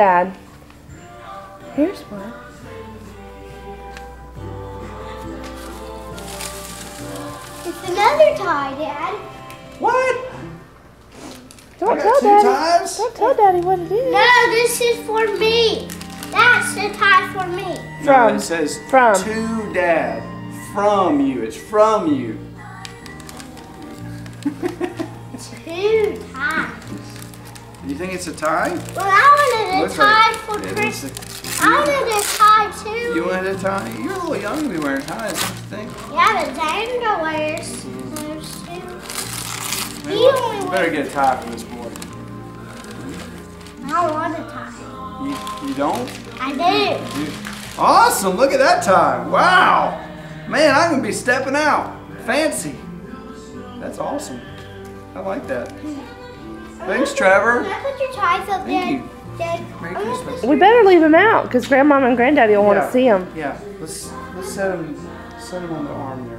Dad. Here's one. It's another tie, Dad. What? Don't tell Daddy. ties? Don't tell Daddy what it is. No, this is for me. That's the tie for me. No, From. it says From. to dad. From you. It's from you. Do you think it's a tie? Well, I wanted a Looks tie like for it Chris. I wanted a tie too. You wanted a tie? You're a little young to be wearing ties, don't you think? Yeah, but Daniel wears those too. Mm-hmm. Maybe He only better get a tie for this boy. I want a tie. You, you don't? I do. You- Awesome! Look at that tie. Wow! Man, I'm gonna be stepping out. Fancy. That's awesome. I like that. Hmm. Thanks, Trevor. Can I put your ties up Thank there? you. Dad, Merry Christmas. We better leave him out because Grandmama and Granddaddy will want to see him. Yeah, let's let's set him set him on the arm there.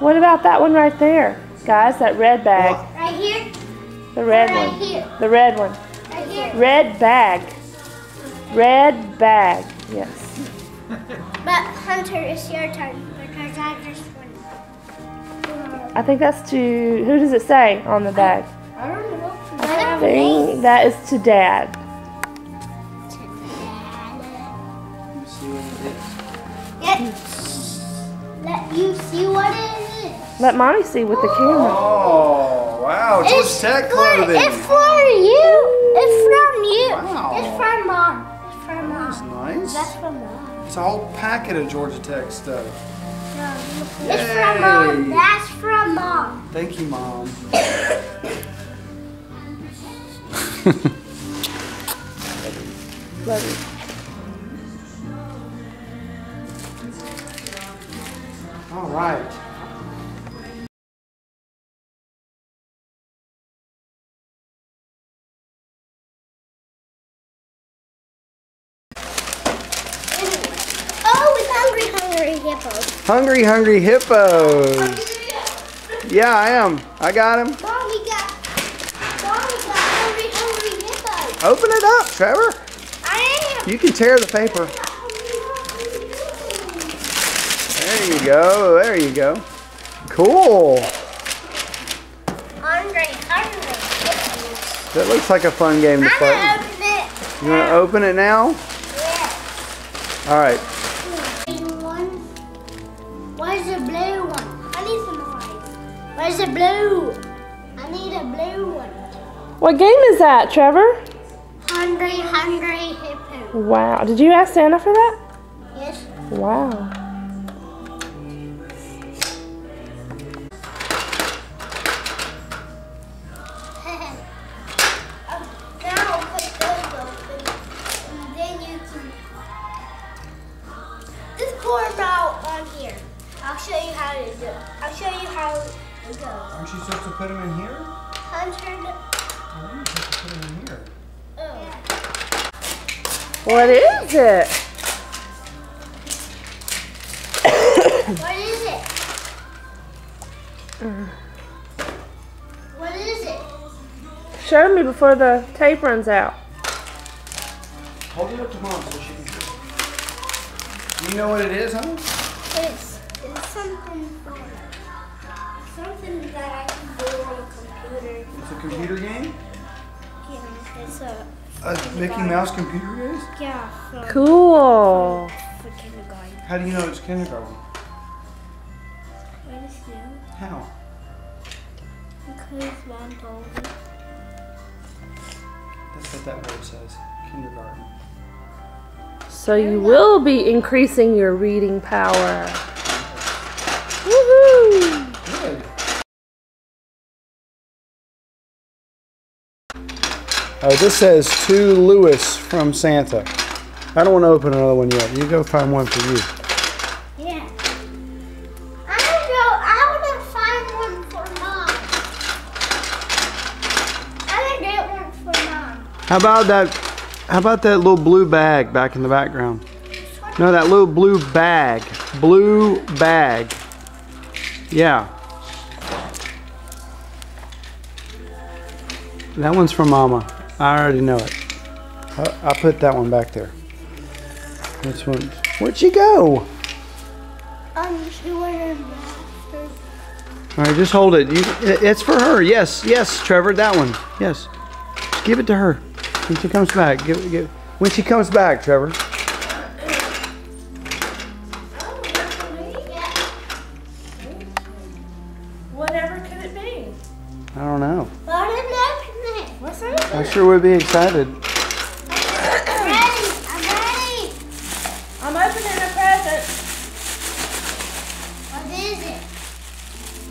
What about that one right there? Guys, that red bag. Well, Right here. The red right one. here. The red one. Right here. Red bag. Red bag. Yes. But Hunter, it's your turn because I just won. I think that's to, who does it say on the bag? I don't know. I that is to Dad. let me see what it is. Let you see what it is. Let Mommy see with the camera. Oh, wow, George It's Tech for- clothing. It's for you. It's from you. Wow. It's from mom. It's from That's nice. That's from mom. It's a whole packet of Georgia Tech stuff. No, it's from mom. That's from mom. Thank you, Mom. Love you. All right. Oh, it's hungry, hungry hippos. Hungry, hungry hippos. Oh, yeah, I am. I got him. Mom, we got. Mom, we got hungry, hungry hippos. Open it up, Trevor. I am. You can tear the paper. There you go. There you go. Cool. Hungry, hungry. That looks like a fun game to I'm play. gonna open it. You want to open it now? Yeah. All right. Where's the blue one? I need some eyes. Where's the blue? I need a blue one. What game is that, Trevor? Hungry, hungry hippo. Wow. Did you ask Santa for that? Yes. Wow. now put those open, and then you can just pour them out on here. I'll show you how to do it. I'll show you how it goes. Aren't you supposed to put them in here? Hunter, Why are you supposed to put them in here? oh. What is it? What is it? What is it? Show me before the tape runs out. Hold it up to mom so she can see. You know what it is, huh? It's, it's something for something that I can do on a computer. It's a computer game? Yeah, it's a A Mickey Mouse computer game? yeah for, Cool. for kindergarten. How do you know it's kindergarten? What is new? How? Because mom told me. That's what that word says. Kindergarten. So you will be increasing your reading power. Woohoo! Oh, this says to Lewis from Santa. I don't want to open another one yet. You go find one for you. Yeah. I go. I want to find one for mom. I want to get one for mom. How about that? How about that little blue bag back in the background? No, that little blue bag. Blue bag. Yeah. That one's for Mama. I already know it. I, I put that one back there. Which one? Where'd she go? Um, she went in the bathroom. All right, just hold it. You, it's for her. Yes, yes, Trevor, that one. Yes. Just give it to her when she comes back. Give, give. When she comes back, Trevor. Whatever could it be? I don't know. What an opening. What's that? I sure would be excited. I'm ready. I'm ready. I'm opening a present. What is it?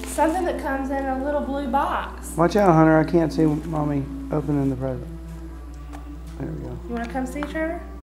Something that comes in a little blue box. Watch out, Hunter. I can't see mommy opening the present. There we go. You want to come see, Trevor?